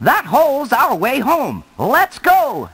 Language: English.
That hole's our way home. Let's go!